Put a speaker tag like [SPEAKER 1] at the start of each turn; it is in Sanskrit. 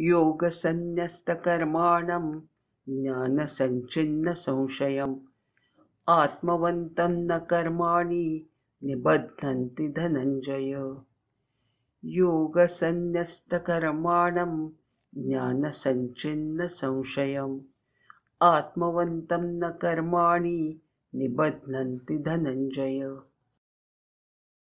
[SPEAKER 1] योगसन्न्यस्तकर्माणं ज्ञानसञ्चिन्नसंशयम् आत्मवन्तं न कर्माणि निबध्नन्ति धनञ्जय। योगसन्न्यस्तकर्माणं ज्ञानसञ्चिन्नसंशयम् आत्मवन्तं न कर्माणि निबध्नन्ति धनञ्जय।